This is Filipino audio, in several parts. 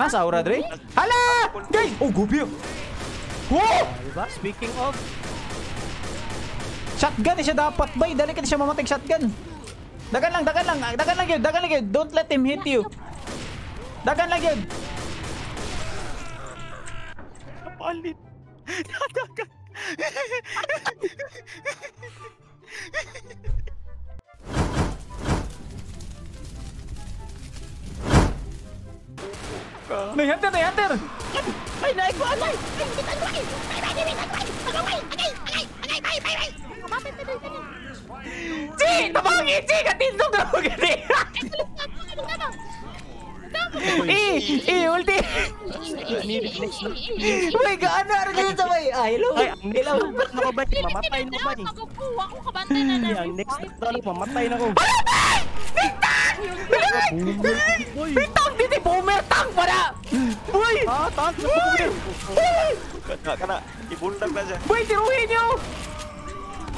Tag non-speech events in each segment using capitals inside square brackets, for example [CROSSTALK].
Nasa aura, Dre? Hala! Guys! Oh, gobi oh. Wow! Diba? Speaking of, Shotgun eh siya dapat, bay. Dali ka na siya mamatay shotgun. Dagan lang, dagan lang. Dagan lang yun, dagan lang yun. Don't let him hit you. Dagan lang yun. Palit. Nadagan. May hunter, may hunter! ay, naik ko, alay! Chi! Tabangi! Chi! Katindog na mo gani! Eh! Eh! Ulti! Uy! Gaano ano dito sa may? Ah, hello! Ay, Hello! na ko ba? Mamatay na ba? Makukuha ko kabantay na Ay, na. next na ko, mamatay na ko. Uy! Bitang dito! Boomer tank pa na! Uy! Ah, tank na ko ba? Kena, kena. Ibundag na siya. Uy! Tiruhin nyo!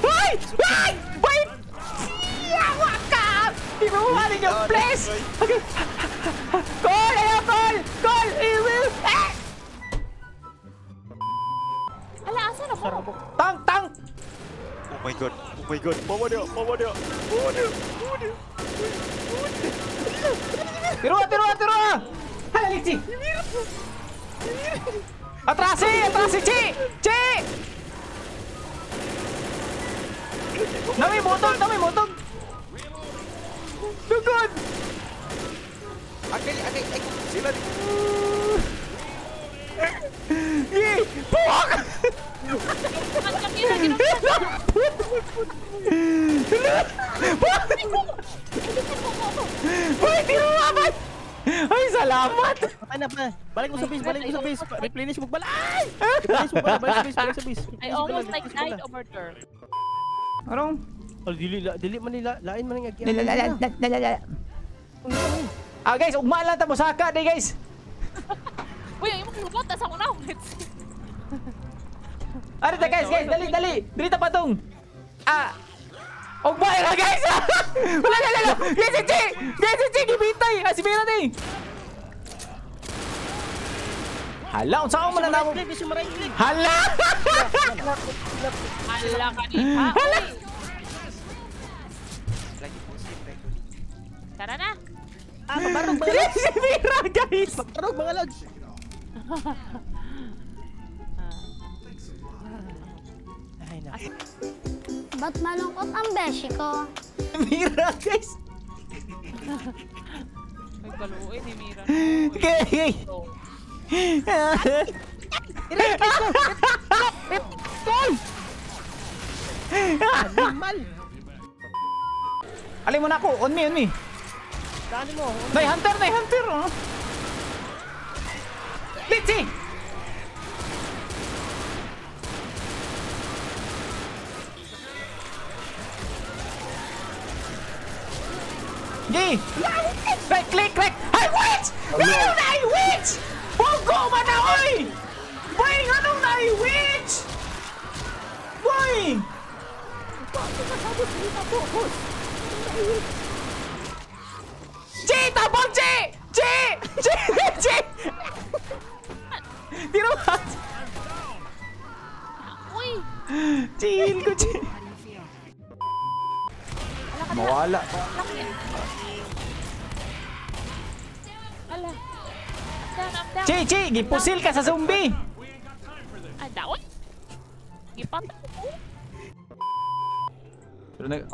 Uy! Uy! Uy! Yawa ka! Tiruhan ninyo, Ah, please! Troy. Okay. Call! Ayaw, call! Call! It will... Ah! Ala, asa na mo? Tank! Tank! Oh my god. Oh my god. Bawa dia. Bawa dia. Bawa dia. Bawa dia. Tiruhan! Tiruhan! Tiruhan! Hala, Litsi! Atrasi! Atrasi, Chi! Chi! Nami, motog! Nami, motog! Dugod! Agay, agay, agay. Sila ni. Yee! Puwak! Ang kakira, ginawa. Uy, tiruhan! Ay, salamat! Na pa. Balik mo sa base, balik mo sa base. Replenish mo bala. Ay! Replenish mo bala, balik sa base, balik sa base. I almost like died over there. Anong? Oh, dili, dili man nila, lain man ang agyan. Ah, guys, ugma lang tamo saka day, guys. [LAUGHS] Uy, yung mga lubot, nasa una. Ano ta, guys, guys, dali, dali. Dali ta patong. Ah. Ugma lang, guys. [LAUGHS] Wala, wala, si Chi! Guys, si Chi, gibitay. Ah, si Mira ni. Hala, unsa ako man na ako? Click, si Maray click. Hala! Ala ka ni ha. Uy, Lagi pusing. lagi. tara na. Ah, mabarog mga lods. [LAUGHS] si Mira, guys. Mabarog mga lods. Ay, na. Ba't malungkot ang beshi ko? Mira, guys. Uy, kaluoy ni Mira. [LAUGHS] Okay. Mal. Alin mo na ako. On me, on me. Dali mo. Nay, hunter, nay, hunter. Oh. Litsi! Gi! Right click, click! Anong na ay witch? Pogo man na, oy! Boy, anong na ay witch? Boy! Chi! Tabang, Chi! Chi! Chi! Chi! Tiruhan! Uy, Chill ko, Chi! Mawala. ala. Down, up, down. Chi! Chi! Gipusil ka sa zombie! Ah, daon? Gipatay ko.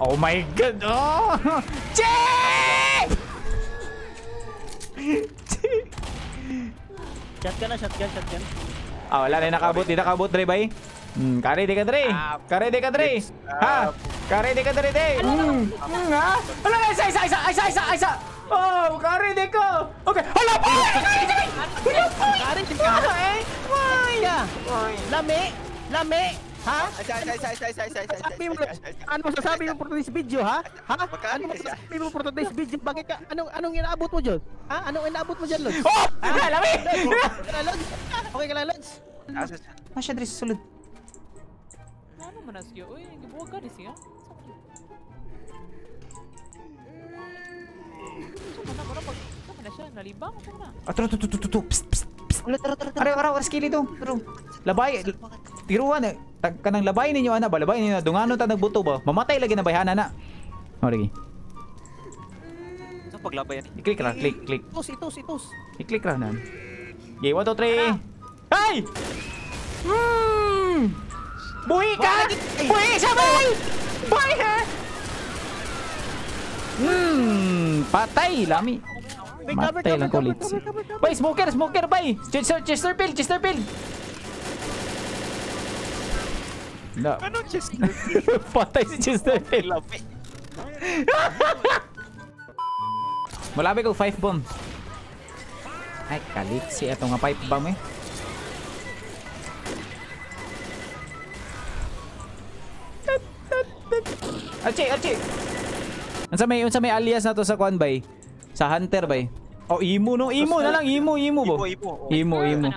Oh my God! Oh! [LAUGHS] Chi! Chi! Shotgun na, shotgun, shotgun. Ah, wala na nakabot. Di nakabot, Dre, bay. Hmm, kare di ka, Dre. Kare di ka, Dre. Ha? Kare di ka, Dre, Dre. Hmm, hmm, ha? Wala na, isa, isa, isa, isa, isa, isa. Oh, kare di ka. Okay. Hala, pa! Kare di ka! Hala, pa! Kare di ka? Ay, ay. Ya. Lami, lami. Ha? Ay, ay, ay, ay, ay, ay, ay, ay, Sabi mo, ay, ay, ay, ano masasabi mo for this video, ha? Ha? Ano masasabi mo for this video? Bakit ka, anong, anong inaabot mo dyan? Ha? Anong inaabot mo dyan, Lods? Oh! Lami! Okay ka na, Lods? Masya, Dre, sulod. Ano man na siya? Uy, gibuwag ka di siya. Saan man na? Mura pag- saan man na siya. Nalibang ko na. Ah, tro, tro, tro, tro. Psst, psst, psst. Ulit, tara, tara, tara. Araw, araw, araw, skill ito. Tro. Labay. Tiruan eh. Tag kanang labay ninyo ana ba? Labay ninyo. Dungano ta nagbuto ba? Mamatay lagi na bayhana na. Oh, lagi. Saan paglabay yan? I-click ra, click, click. Itos, itos, itos. I-click ra nan. Okay, 1, 2, 3. Ay! Hmm! Buhi ka! Buhi siya, boy! Buhi ha! Hmm, patay, lami. Matay lang ko cover, ulit. cover, cover, cover. Bay, smoker, smoker, bay! Chester, Chesterfield, Chesterfield! Wala. Anong chest? [LAUGHS] Patay si Chesterfield. Labi. [LAUGHS] Malabi ko 5 bomb. Ay, kalit si eto nga 5 bomb eh. Achi, achi. Unsa may unsa may alias na to sa kwan bay? Sa hunter bay. Oh, imo no, imo na lang, imo, imo bo. Imo, imo.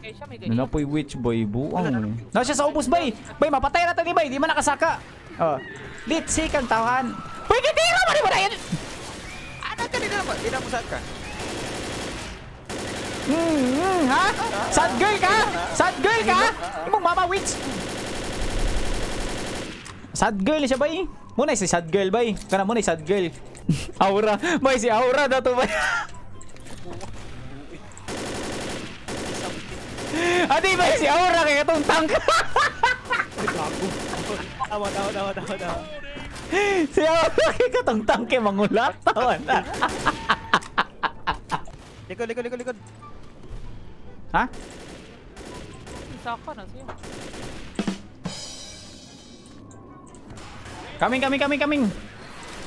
Siya may ganyan. Nanapoy witch boy buang. Na siya sa ubos bay. Bay mapatay na tani bay, di man nakasaka. Oh. Litsi kang tawahan. Bay gitira mo di mo na yan. Ano ka nila ba? Di na mo saan ka? Hmm, hmm, ha? Sad girl ka? Sad girl ka? Imong mama witch. Sad girl siya bay. Muna si sad girl bay. Kana muna sad girl. [LAUGHS] Aura. Bay si Aura na to bay. [LAUGHS] Adi bay si Aura kay katong tank. [LAUGHS] Tawa, tawa, tawa, tawa, tawa. si Aura kay katong tank kay mangulat tawan na. Likod, likod, likod, likod. ha? Isa ka na siya. Coming, coming, coming, coming.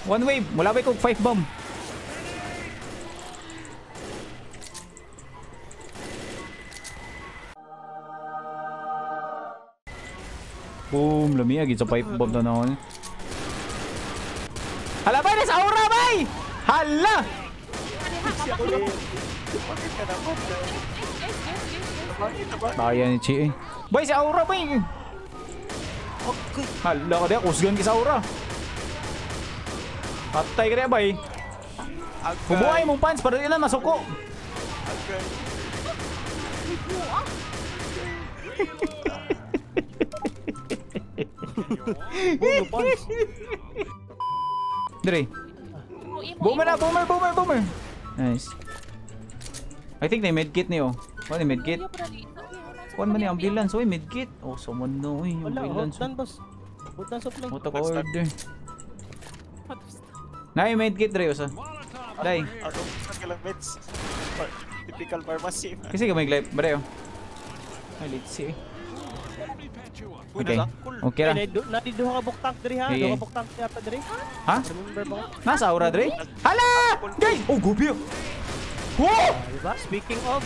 One wave. Mula ba kong 5 bomb. Boom, lumiyag sa pipe bomb na naman. Hala bay, nasa aura bay! Hala! Kaya ni Chi eh. Bay, si aura bay! Hala ka dia, kusgan ki sa aura. Patay ka dia bay. Kubuhay mong pants para na masuko. Bulo, punch. [LAUGHS] Dire. Oh, imo, Boomer na, boomer, boomer, boomer. Nice. I think they medkit niyo. Oh, medkit? Kuan man ni ambulance, oy medkit. Oh, someone no, oy, Wala, ambulance. hotdan, boss. Hotdan supply. Moto ko order. Nay medkit dre usa. Dai. Saan ka lang, meds? Par- Typical pharmacy. Kasi ka may glide, bare oh. Ay, let's see. Okay. Okay ra. Na- na- Nadi duha ka buktank diri ha. Duha ka buktank yata diri. Ha? Remember ba? Nasa aura dre? Hala! Guys! Oh, gubi oh. Wow! Diba? Speaking of,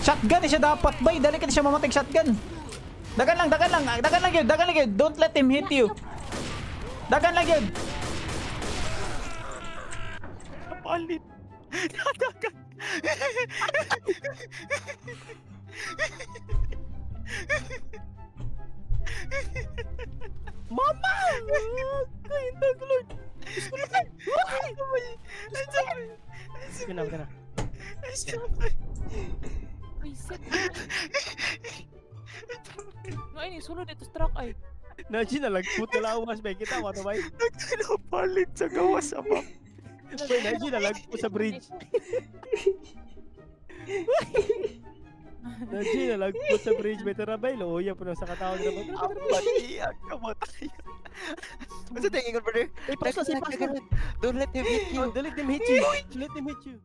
Shotgun eh siya dapat bay. Dali ka na siya mamatay shotgun. Dagan lang, dagan lang. Dagan lang yun, dagan lang yun. Don't let him hit you. Dagan lang yun. Palit. Nadagan. Mama! Ay, Lord. Sige na, sige na. Ay, set. No, ay, sulod ito struck ay. Na lagput na lawas ba kita mo to bay. Nagkalapalit sa gawas sa map. Naji na lagput sa bridge. Naji na lagput sa bridge may tara bay loya po sa katawag na ba. Ang pati ang kamatayan. Basta tingin ko, brother. Eh, pass na si pass na. Don't let him hit you. Don't let them hit you. Let them hit you.